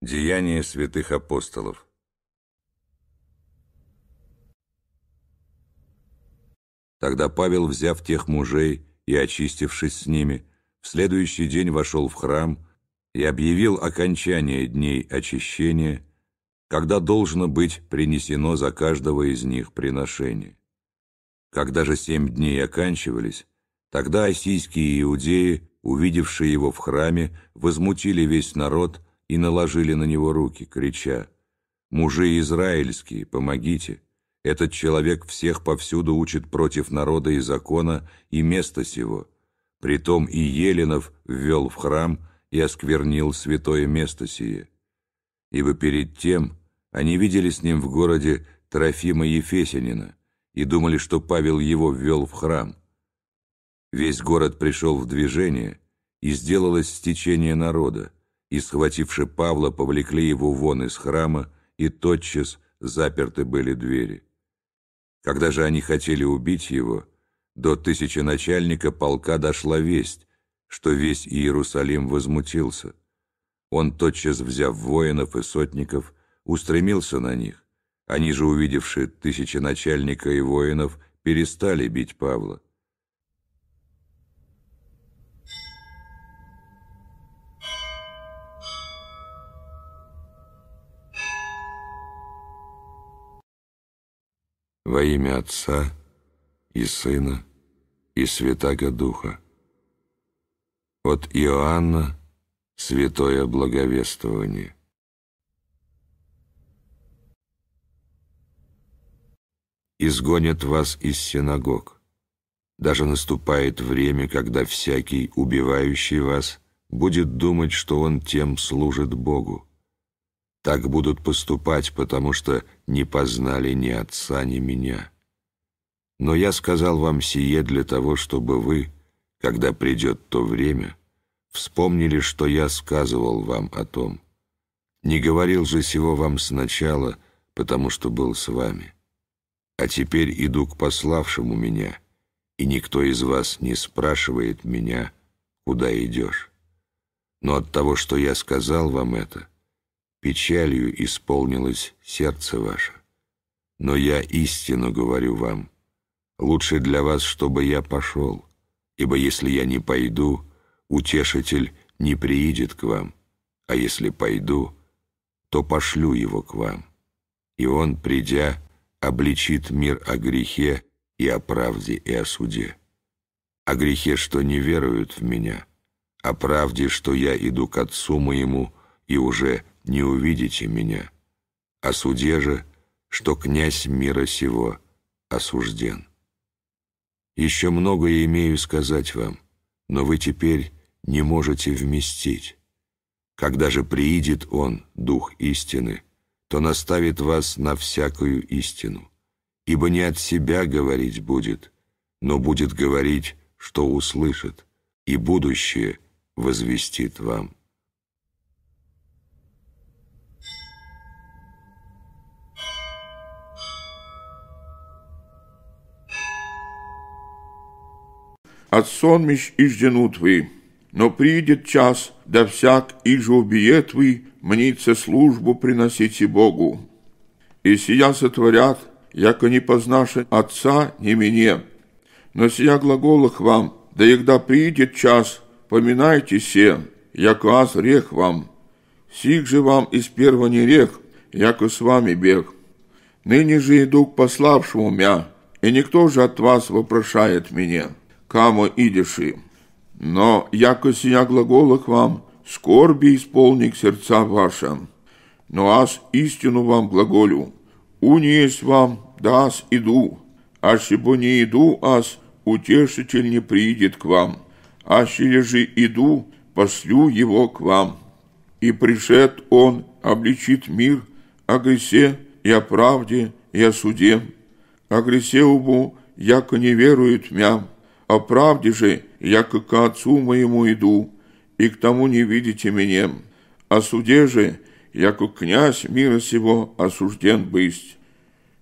Деяния святых апостолов Тогда Павел, взяв тех мужей и очистившись с ними, в следующий день вошел в храм и объявил окончание дней очищения, когда должно быть принесено за каждого из них приношение. Когда же семь дней оканчивались, тогда осийские иудеи, увидевшие его в храме, возмутили весь народ – и наложили на него руки, крича, «Мужи израильские, помогите! Этот человек всех повсюду учит против народа и закона и места сего. Притом и Еленов ввел в храм и осквернил святое место сие. Ибо перед тем они видели с ним в городе Трофима Ефесянина и думали, что Павел его ввел в храм. Весь город пришел в движение, и сделалось стечение народа, и, схвативши Павла, повлекли его вон из храма, и тотчас заперты были двери. Когда же они хотели убить его, до тысяченачальника полка дошла весть, что весь Иерусалим возмутился. Он, тотчас взяв воинов и сотников, устремился на них. Они же, увидевши тысяченачальника и воинов, перестали бить Павла. Во имя Отца и Сына и Святаго Духа. От Иоанна Святое Благовествование. Изгонят вас из синагог. Даже наступает время, когда всякий, убивающий вас, будет думать, что он тем служит Богу. Так будут поступать, потому что не познали ни отца, ни меня. Но я сказал вам сие для того, чтобы вы, когда придет то время, вспомнили, что я сказывал вам о том. Не говорил же сего вам сначала, потому что был с вами. А теперь иду к пославшему меня, и никто из вас не спрашивает меня, куда идешь. Но от того, что я сказал вам это, печалью исполнилось сердце ваше. Но я истину говорю вам, лучше для вас, чтобы я пошел, ибо если я не пойду, утешитель не приидет к вам, а если пойду, то пошлю его к вам. И он, придя, обличит мир о грехе и о правде и о суде. О грехе, что не веруют в меня, о правде, что я иду к Отцу моему и уже не увидите меня, о суде же, что князь мира сего осужден. Еще многое имею сказать вам, но вы теперь не можете вместить. Когда же приидет Он, Дух истины, то наставит вас на всякую истину, ибо не от себя говорить будет, но будет говорить, что услышит, и будущее возвестит вам. От сонмищ и жденут вы. Но придет час, да всяк и же убиет вы, мнится службу приносите Богу. И сия сотворят, яко не познаше Отца, не мне. Но сия глаголах вам, да егда придет час, поминайте се, яко аз рех вам. Сих же вам из первого не рех, яко с вами бег. Ныне же иду к пославшему мя, и никто же от вас вопрошает меня камо идеши. Но, яко сия глаголах вам, скорби исполник сердца ваша. Но аз истину вам глаголю, уни есть вам, да аз иду, а бо не иду аз, утешитель не придет к вам, а же иду, послю его к вам. И пришед он, обличит мир о гресе и о правде и о суде, о гресе убу, яко не верует мям, о правде же, яко к Отцу моему иду, и к тому не видите меня. О суде же, яко князь мира сего осужден быть.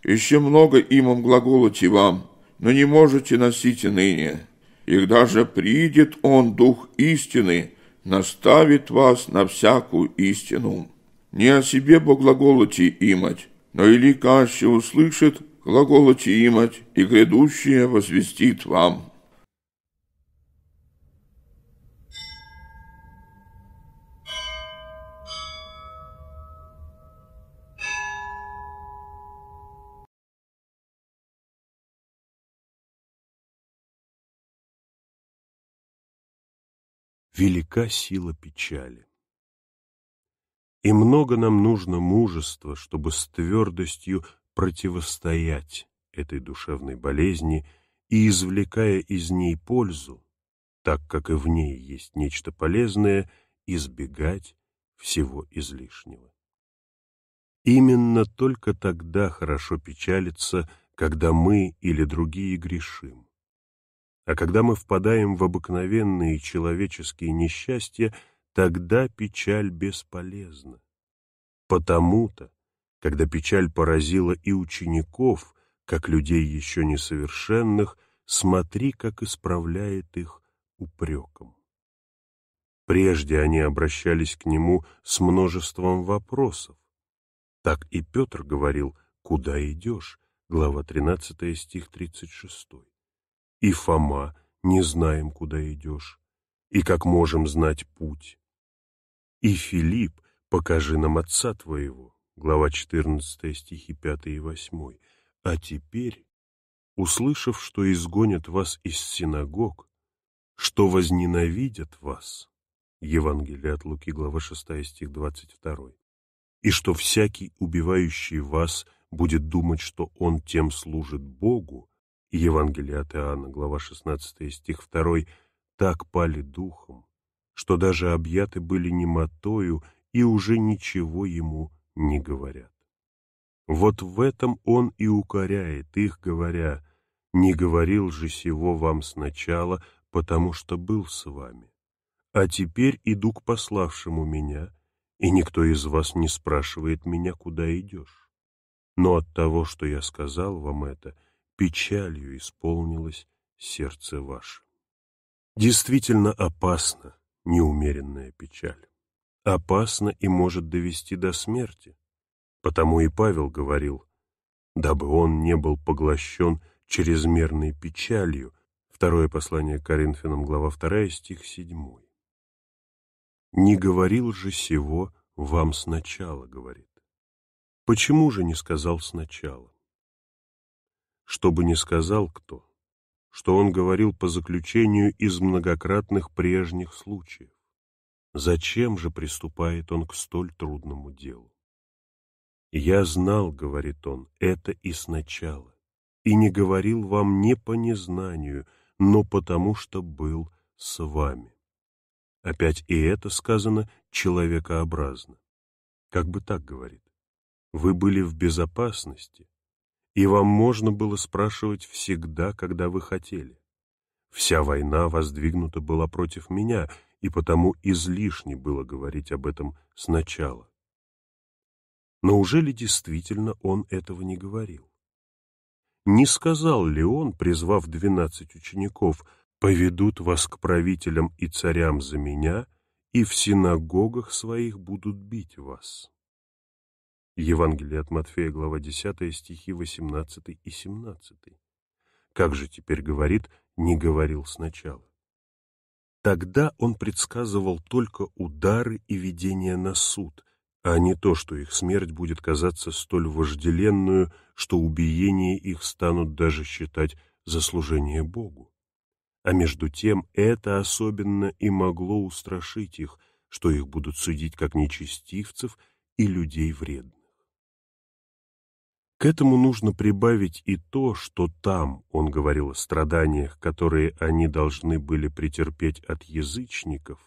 Еще много имам глаголоти вам, но не можете носить ныне. И даже придет он, Дух истины, наставит вас на всякую истину. не о себе по глаголоти имать, но и ликаще услышит глаголоти имать, и грядущее возвестит вам». Велика сила печали. И много нам нужно мужества, чтобы с твердостью противостоять этой душевной болезни и, извлекая из ней пользу, так как и в ней есть нечто полезное, избегать всего излишнего. Именно только тогда хорошо печалиться, когда мы или другие грешим. А когда мы впадаем в обыкновенные человеческие несчастья, тогда печаль бесполезна. Потому-то, когда печаль поразила и учеников, как людей еще несовершенных, смотри, как исправляет их упреком. Прежде они обращались к нему с множеством вопросов. Так и Петр говорил «Куда идешь?» глава 13 стих 36 и Фома, не знаем, куда идешь, и как можем знать путь. И Филипп, покажи нам отца твоего, глава 14 стихи 5 и 8. А теперь, услышав, что изгонят вас из синагог, что возненавидят вас, Евангелие от Луки, глава 6 стих 22, и что всякий, убивающий вас, будет думать, что он тем служит Богу, Евангелие от Иоанна, глава 16, стих 2, так пали духом, что даже объяты были немотою и уже ничего ему не говорят. Вот в этом он и укоряет их, говоря, «Не говорил же сего вам сначала, потому что был с вами. А теперь иду к пославшему меня, и никто из вас не спрашивает меня, куда идешь. Но от того, что я сказал вам это, — печалью исполнилось сердце ваше. Действительно опасна неумеренная печаль. Опасна и может довести до смерти. Потому и Павел говорил, дабы он не был поглощен чрезмерной печалью. Второе послание Коринфянам, глава 2, стих 7. «Не говорил же сего вам сначала», — говорит. Почему же не сказал сначала? Что бы ни сказал кто, что он говорил по заключению из многократных прежних случаев. Зачем же приступает он к столь трудному делу? «Я знал, — говорит он, — это и сначала, и не говорил вам не по незнанию, но потому что был с вами». Опять и это сказано человекообразно. Как бы так говорит? Вы были в безопасности, и вам можно было спрашивать всегда, когда вы хотели. Вся война воздвигнута была против меня, и потому излишне было говорить об этом сначала. Но уже ли действительно он этого не говорил? Не сказал ли он, призвав двенадцать учеников, «Поведут вас к правителям и царям за меня, и в синагогах своих будут бить вас»? Евангелие от Матфея, глава 10, стихи 18 и 17. Как же теперь говорит, не говорил сначала? Тогда он предсказывал только удары и видения на суд, а не то, что их смерть будет казаться столь вожделенную, что убиение их станут даже считать за служение Богу. А между тем это особенно и могло устрашить их, что их будут судить как нечестивцев и людей вредных. К этому нужно прибавить и то, что там он говорил о страданиях, которые они должны были претерпеть от язычников,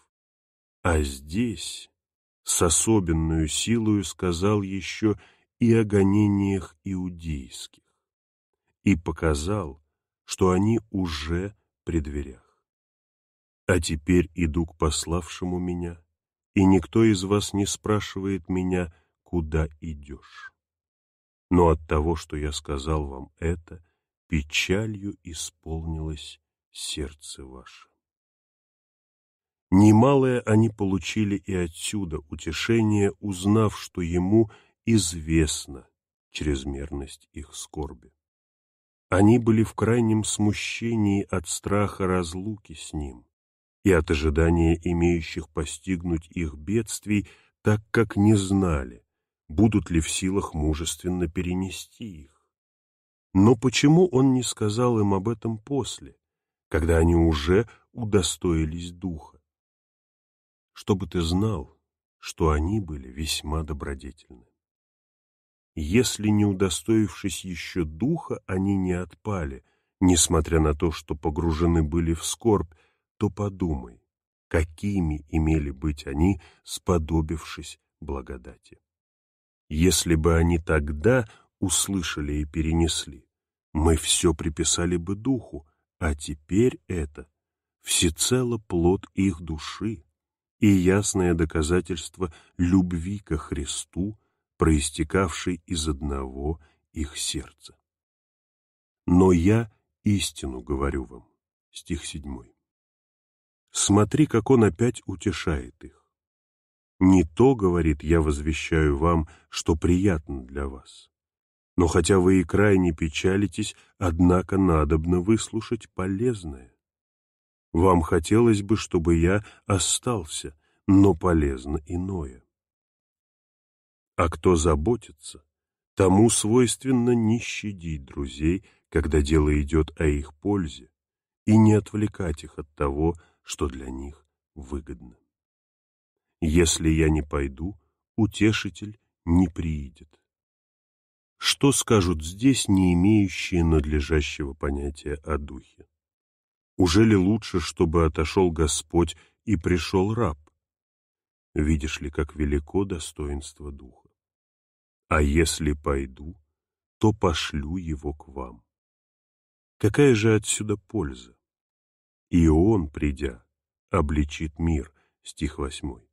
а здесь с особенную силою сказал еще и о гонениях иудейских, и показал, что они уже при дверях. А теперь иду к пославшему меня, и никто из вас не спрашивает меня, куда идешь но от того, что я сказал вам это, печалью исполнилось сердце ваше. Немалое они получили и отсюда утешение, узнав, что ему известна чрезмерность их скорби. Они были в крайнем смущении от страха разлуки с ним и от ожидания имеющих постигнуть их бедствий, так как не знали, будут ли в силах мужественно перенести их. Но почему он не сказал им об этом после, когда они уже удостоились духа? Чтобы ты знал, что они были весьма добродетельны. Если, не удостоившись еще духа, они не отпали, несмотря на то, что погружены были в скорбь, то подумай, какими имели быть они, сподобившись благодати. Если бы они тогда услышали и перенесли, мы все приписали бы духу, а теперь это всецело плод их души и ясное доказательство любви ко Христу, проистекавшей из одного их сердца. Но я истину говорю вам. Стих седьмой. Смотри, как он опять утешает их. Не то, говорит, я возвещаю вам, что приятно для вас. Но хотя вы и крайне печалитесь, однако надобно выслушать полезное. Вам хотелось бы, чтобы я остался, но полезно иное. А кто заботится, тому свойственно не щадить друзей, когда дело идет о их пользе, и не отвлекать их от того, что для них выгодно. Если я не пойду, утешитель не приидет. Что скажут здесь не имеющие надлежащего понятия о духе? Уже ли лучше, чтобы отошел Господь и пришел раб? Видишь ли, как велико достоинство духа. А если пойду, то пошлю его к вам. Какая же отсюда польза? И он, придя, обличит мир, стих восьмой.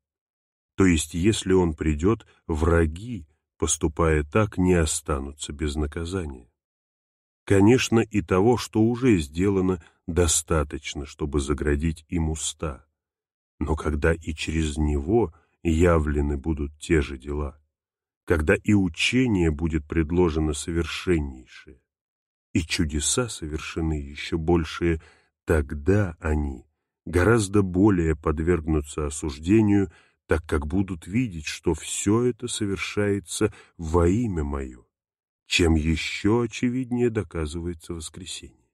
То есть, если он придет, враги, поступая так, не останутся без наказания. Конечно, и того, что уже сделано, достаточно, чтобы заградить им уста. Но когда и через него явлены будут те же дела, когда и учение будет предложено совершеннейшее, и чудеса совершены еще большие, тогда они гораздо более подвергнутся осуждению, так как будут видеть, что все это совершается во имя Мое, чем еще очевиднее доказывается воскресение.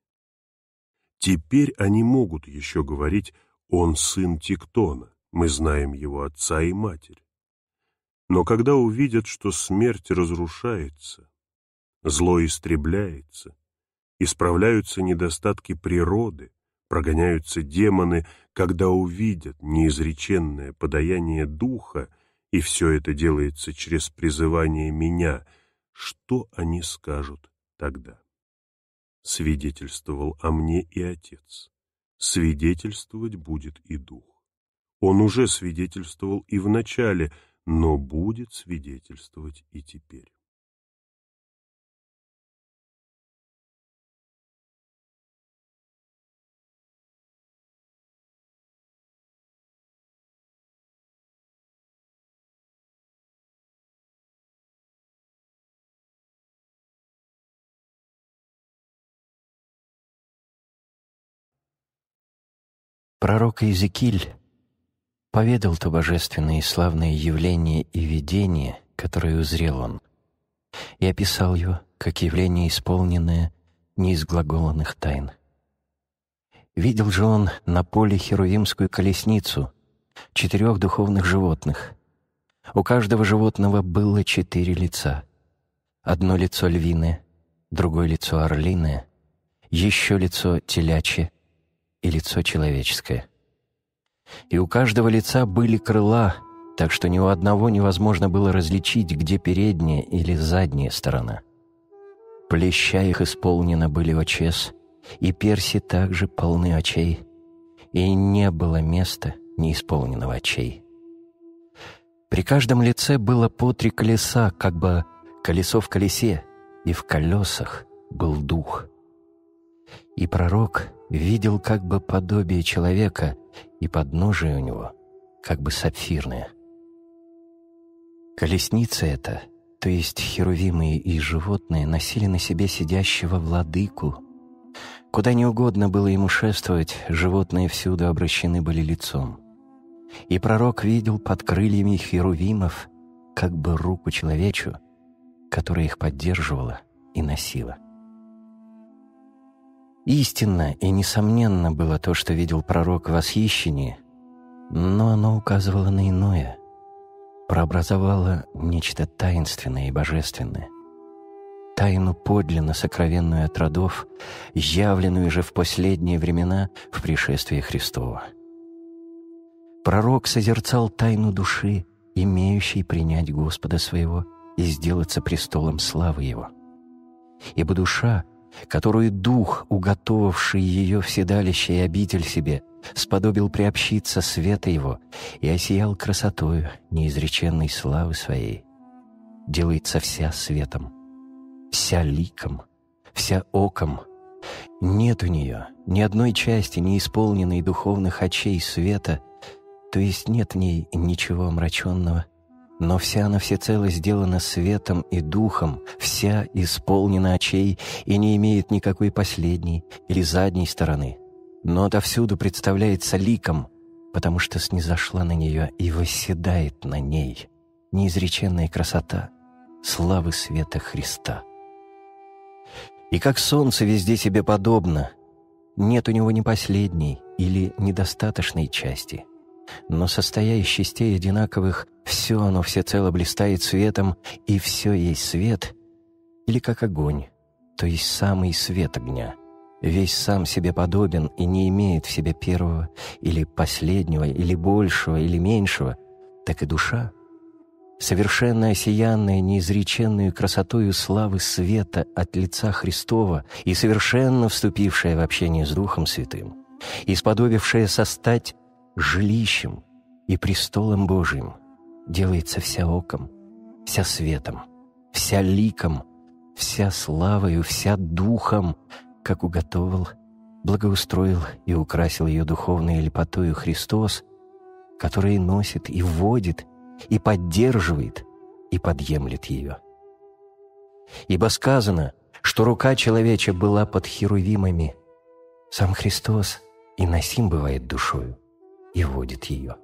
Теперь они могут еще говорить «Он сын Тиктона, мы знаем его отца и матерь». Но когда увидят, что смерть разрушается, зло истребляется, исправляются недостатки природы, прогоняются демоны, когда увидят неизреченное подаяние духа, и все это делается через призывание меня, что они скажут тогда? Свидетельствовал о мне и Отец. Свидетельствовать будет и Дух. Он уже свидетельствовал и в начале, но будет свидетельствовать и теперь. Пророк Иезекииль поведал то божественное и славное явление и видение, которое узрел он, и описал его как явление, исполненное неизглаголанных тайн. Видел же он на поле херувимскую колесницу, четырех духовных животных. У каждого животного было четыре лица. Одно лицо львиное, другое лицо орлиное, еще лицо телячье, и лицо человеческое. И у каждого лица были крыла, так что ни у одного невозможно было различить, где передняя или задняя сторона. Плеща их исполнено были очес, и перси также полны очей, и не было места неисполненного очей. При каждом лице было по три колеса, как бы колесо в колесе, и в колесах был дух. И пророк видел как бы подобие человека, и подножие у него как бы сапфирное. Колесница эта, то есть херувимы и животные, носили на себе сидящего владыку. Куда не угодно было ему шествовать, животные всюду обращены были лицом. И пророк видел под крыльями херувимов как бы руку человечу, которая их поддерживала и носила. Истинно и несомненно было то, что видел пророк в восхищении, но оно указывало на иное, прообразовало нечто таинственное и божественное. Тайну подлинно сокровенную от родов, явленную же в последние времена в пришествии Христова. Пророк созерцал тайну души, имеющей принять Господа своего и сделаться престолом славы Его. Ибо душа, которую Дух, уготовавший ее в и обитель себе, сподобил приобщиться света Его и осиял красотою неизреченной славы Своей, делается вся светом, вся ликом, вся оком. Нет у нее ни одной части, не исполненной духовных очей света, то есть нет в ней ничего омраченного, но вся она всецело сделана светом и духом, вся исполнена очей и не имеет никакой последней или задней стороны, но отовсюду представляется ликом, потому что снизошла на нее и восседает на ней неизреченная красота славы света Христа. И как солнце везде себе подобно, нет у него ни последней или недостаточной части — но состоя из частей одинаковых, все оно всецело блистает светом, и все есть свет, или как огонь, то есть самый свет огня. Весь сам себе подобен и не имеет в себе первого или последнего, или большего, или меньшего, так и душа, совершенно осиянная неизреченную красотою славы света от лица Христова и совершенно вступившая в общение с Духом Святым, исподобившая состать жилищем и престолом Божиим, делается вся оком, вся светом, вся ликом, вся славою, вся духом, как уготовил, благоустроил и украсил ее духовной лепотою Христос, который носит и вводит, и поддерживает, и подъемлет ее. Ибо сказано, что рука человеча была под херувимами. Сам Христос и носим бывает душою и водит ее.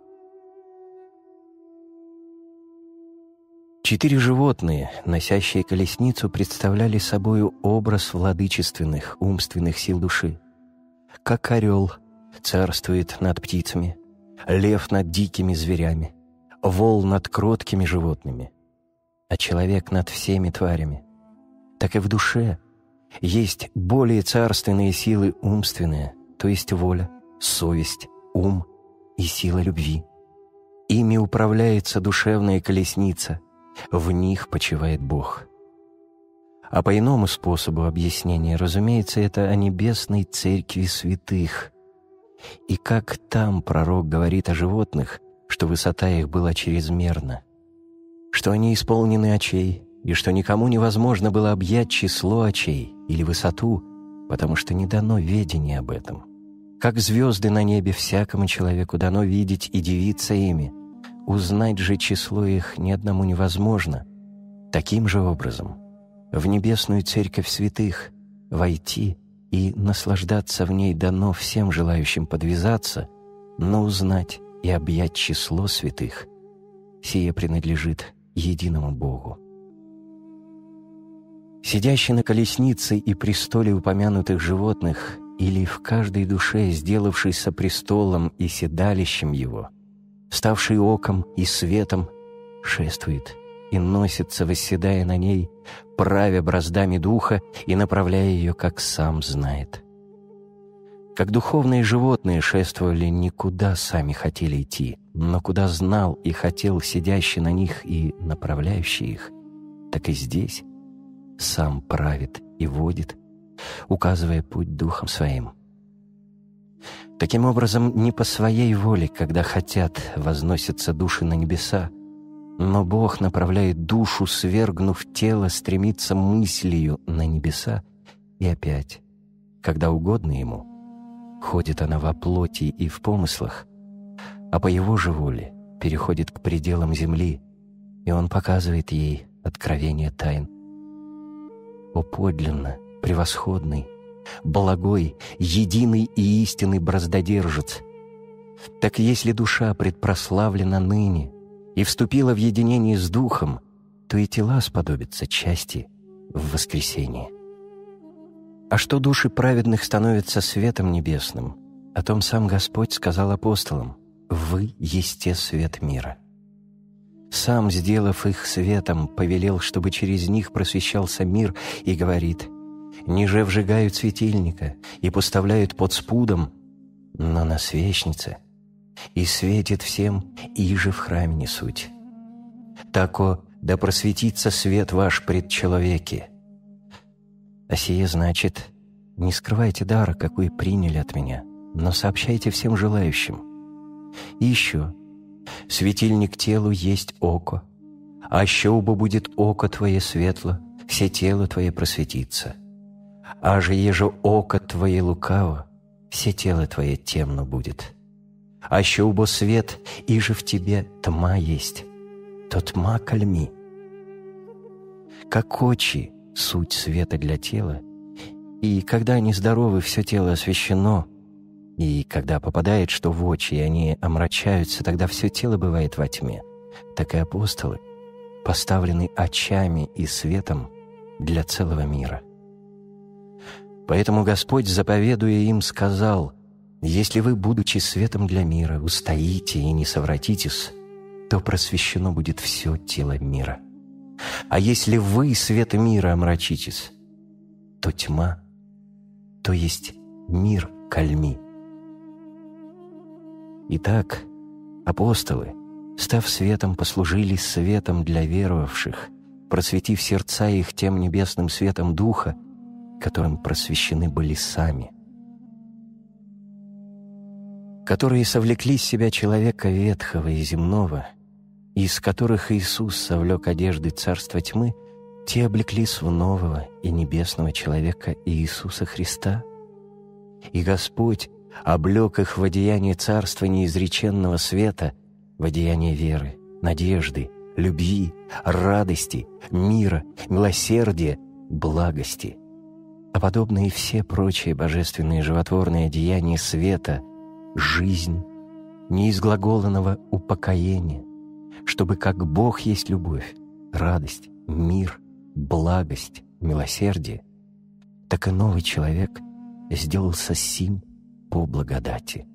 Четыре животные, носящие колесницу, представляли собою образ владычественных, умственных сил души. Как орел царствует над птицами, лев над дикими зверями, вол над кроткими животными, а человек над всеми тварями. Так и в душе есть более царственные силы умственные, то есть воля, совесть, ум и сила любви. Ими управляется душевная колесница, в них почивает Бог. А по иному способу объяснения, разумеется, это о небесной церкви святых. И как там пророк говорит о животных, что высота их была чрезмерна, что они исполнены очей, и что никому невозможно было объять число очей или высоту, потому что не дано ведение об этом. Как звезды на небе всякому человеку дано видеть и дивиться ими. Узнать же число их ни одному невозможно. Таким же образом, в небесную церковь святых войти и наслаждаться в ней дано всем желающим подвязаться, но узнать и объять число святых, сие принадлежит единому Богу. Сидящий на колеснице и престоле упомянутых животных или в каждой душе, сделавшейся престолом и седалищем его, ставший оком и светом, шествует и носится, восседая на ней, правя браздами духа и направляя ее, как сам знает. Как духовные животные шествовали никуда сами хотели идти, но куда знал и хотел сидящий на них и направляющий их, так и здесь сам правит и водит, указывая путь духом своим. Таким образом, не по своей воле, когда хотят, возносятся души на небеса, но Бог направляет душу, свергнув тело, стремиться мыслью на небеса, и опять, когда угодно Ему, ходит она во плоти и в помыслах, а по Его же воле переходит к пределам земли, и Он показывает ей откровение тайн. О подлинно, превосходный, благой, единый и истинный браздодержец! Так если душа предпрославлена ныне и вступила в единение с Духом, то и тела сподобятся части в воскресенье. А что души праведных становятся светом небесным, о том сам Господь сказал апостолам, «Вы есте свет мира». Сам, сделав их светом, повелел, чтобы через них просвещался мир, и говорит, «Ниже вжигают светильника и поставляют под спудом, но на свечнице, и светит всем, и же в храме не суть. Тако да просветится свет ваш пред человеки. А сие значит, не скрывайте дара, какой приняли от меня, но сообщайте всем желающим. И еще, светильник телу есть око, а щеуба будет око твое светло, все тело твое просветится. А же еже око твое лукаво, все тело твое темно будет. А щеубо свет, и же в тебе тьма есть, то тьма кальми. Как очи — суть света для тела, и когда они здоровы, все тело освещено, и когда попадает что в очи, и они омрачаются, тогда все тело бывает во тьме, так и апостолы поставлены очами и светом для целого мира. Поэтому Господь, заповедуя им, сказал, «Если вы, будучи светом для мира, устоите и не совратитесь, то просвещено будет все тело мира. А если вы света мира омрачитесь, то тьма, то есть мир кальми. Итак, апостолы, став светом, послужили светом для веровавших, просветив сердца их тем небесным светом Духа, которым просвещены были сами, которые совлекли с себя человека ветхого и земного — из которых Иисус совлек одежды царства тьмы, те облеклись в нового и небесного человека Иисуса Христа. И Господь облек их в одеяние царства неизреченного света, в одеяние веры, надежды, любви, радости, мира, милосердия, благости. А подобные все прочие божественные животворные деяния света — жизнь, неизглаголанного упокоения, чтобы как Бог есть любовь, радость, мир, благость, милосердие, так и новый человек сделался сим по благодати.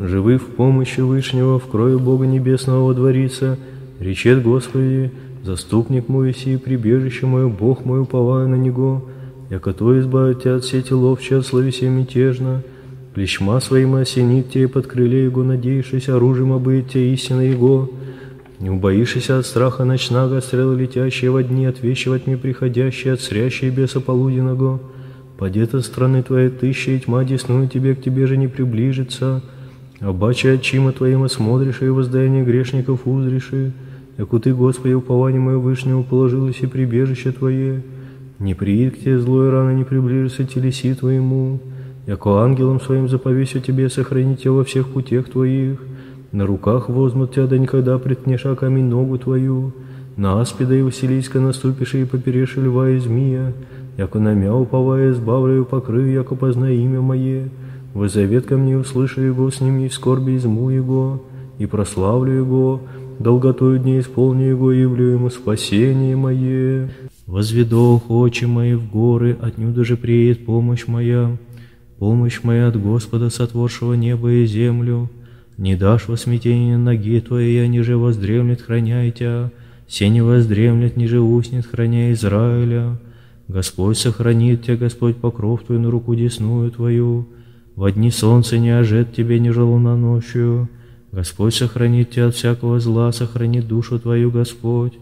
Живы в помощи Вышнего, в крови Бога Небесного водворится, речет Господи, заступник мой си, прибежище мое, Бог мой, уповаю на Него, яко то избавит тебя от сети ловче, от словеся мятежно, клещма своим осенит тебе под крыле Его, надеявшись, оружием обыт тебе истина Его, не убоишься от страха ночного, стрелы летящие во дни, от вещи во тьме приходящие, от срящей беса полуденного. Падет страны твоей тысяча, и тьма десную тебе, к тебе же не приближится, Обаче очима Твоим смотришь, и воздаяние грешников узришь, яку Ты, Господи, упование мое вышнего положилось и прибежище Твое. Не приид к Тебе злой рано не приближится телеси Твоему, яко ангелом Своим заповесю Тебе сохранить Тебя во всех путях Твоих. На руках возьмут Тебя, да никогда приткнешь о камень ногу Твою. На аспида и Василийска наступишь и поперешь льва и змея, яко на мя уповая избавляю покрыв, яко познай имя Мое. Возовет ко мне, услышу Его, с ним и в скорби изму Его, и прославлю Его, долготою дней исполню Его, явлю Ему спасение мое. Возведу очи мои в горы, отнюдь же приедет помощь моя, помощь моя от Господа, сотворшего небо и землю. Не дашь во смятение ноги твоей, ниже воздремлет, храняй тебя, все не воздремлет, ниже уснет, храня Израиля. Господь сохранит тебя, Господь покров твой на руку десную твою, во дни солнца не ожет тебе, ни луна ночью, Господь сохранит тебя от всякого зла, сохранит душу твою, Господь.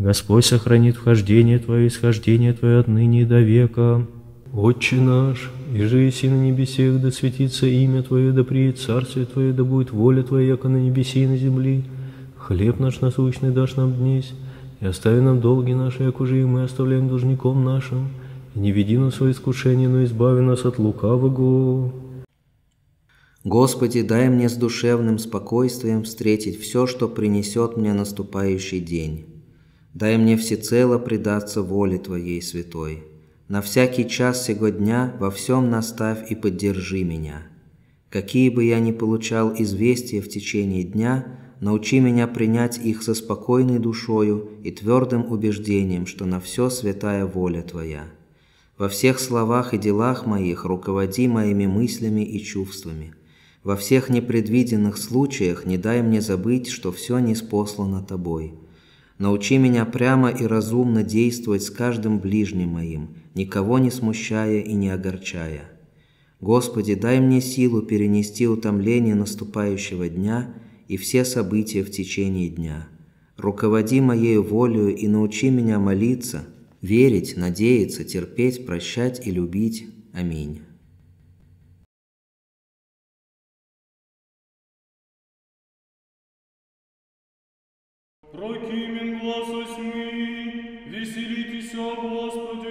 Господь сохранит вхождение твое, исхождение твое отныне и до века. Отче наш, и же и на небесех, да светится имя Твое, да приедет царствие Твое, да будет воля Твоя, яко на небесе и на земли. Хлеб наш насущный дашь нам днесь, и остави нам долги наши, як уже и мы оставляем должником нашим. И не веди нас в искушение, но избави нас от лукавого. Господи, дай мне с душевным спокойствием встретить все, что принесет мне наступающий день. Дай мне всецело предаться воле Твоей святой. На всякий час сего дня во всем наставь и поддержи меня. Какие бы я ни получал известия в течение дня, научи меня принять их со спокойной душою и твердым убеждением, что на все святая воля Твоя. Во всех словах и делах моих руководи моими мыслями и чувствами. Во всех непредвиденных случаях не дай мне забыть, что все неспослано Тобой. Научи меня прямо и разумно действовать с каждым ближним моим, никого не смущая и не огорчая. Господи, дай мне силу перенести утомление наступающего дня и все события в течение дня. Руководи моей волею и научи меня молиться, верить, надеяться, терпеть, прощать и любить. Аминь. Прокимен глаз осьми, веселитесь, о Господи,